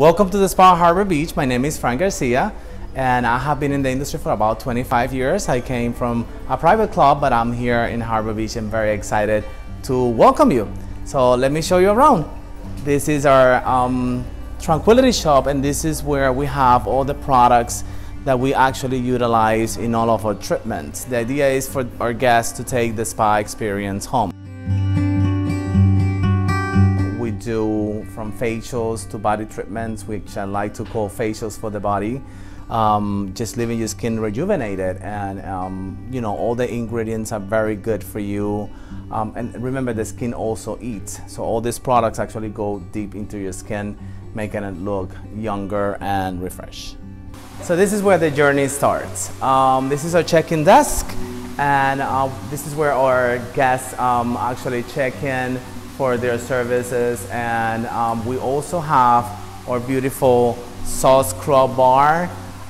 Welcome to the Spa Harbor Beach. My name is Frank Garcia and I have been in the industry for about 25 years. I came from a private club, but I'm here in Harbor Beach and very excited to welcome you. So let me show you around. This is our um, Tranquility Shop and this is where we have all the products that we actually utilize in all of our treatments. The idea is for our guests to take the spa experience home. Do from facials to body treatments, which I like to call facials for the body. Um, just leaving your skin rejuvenated and um, you know all the ingredients are very good for you um, and remember the skin also eats so all these products actually go deep into your skin making it look younger and refreshed so this is where the journey starts. Um, this is our check-in desk and uh, this is where our guests um, actually check in for their services and um, we also have our beautiful sauce scrub bar.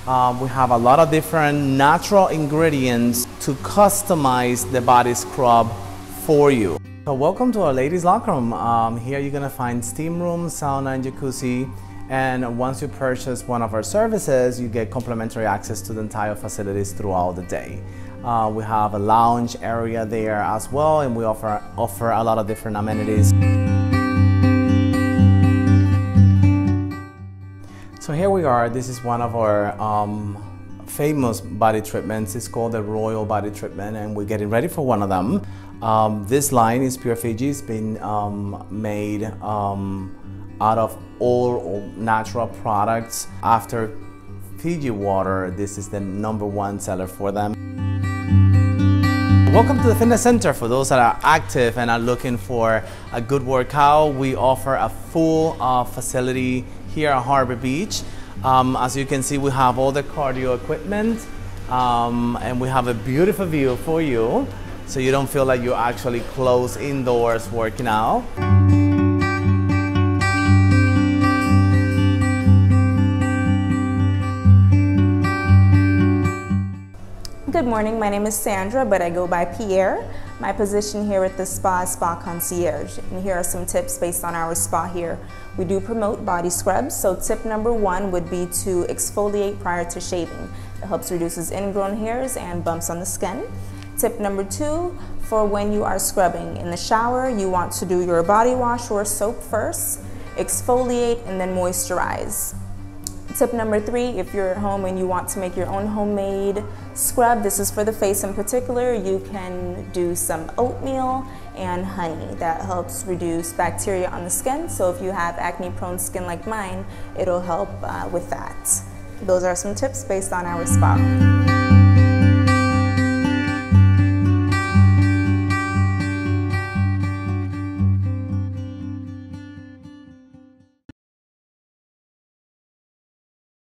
Um, we have a lot of different natural ingredients to customize the body scrub for you. So welcome to our ladies locker room. Um, here you're gonna find steam room, sauna and jacuzzi. And once you purchase one of our services, you get complimentary access to the entire facilities throughout the day. Uh, we have a lounge area there as well, and we offer, offer a lot of different amenities. So here we are, this is one of our um, famous body treatments. It's called the Royal Body Treatment, and we're getting ready for one of them. Um, this line is Pure Fiji. It's been um, made um, out of all natural products. After Fiji water, this is the number one seller for them. Welcome to the fitness center. For those that are active and are looking for a good workout, we offer a full uh, facility here at Harbor Beach. Um, as you can see, we have all the cardio equipment um, and we have a beautiful view for you so you don't feel like you're actually close indoors working out. Good morning, my name is Sandra, but I go by Pierre. My position here at the spa is Spa Concierge, and here are some tips based on our spa here. We do promote body scrubs, so tip number one would be to exfoliate prior to shaving. It helps reduces ingrown hairs and bumps on the skin. Tip number two, for when you are scrubbing in the shower, you want to do your body wash or soap first, exfoliate, and then moisturize. Tip number three, if you're at home and you want to make your own homemade scrub, this is for the face in particular, you can do some oatmeal and honey. That helps reduce bacteria on the skin. So if you have acne prone skin like mine, it'll help uh, with that. Those are some tips based on our spa.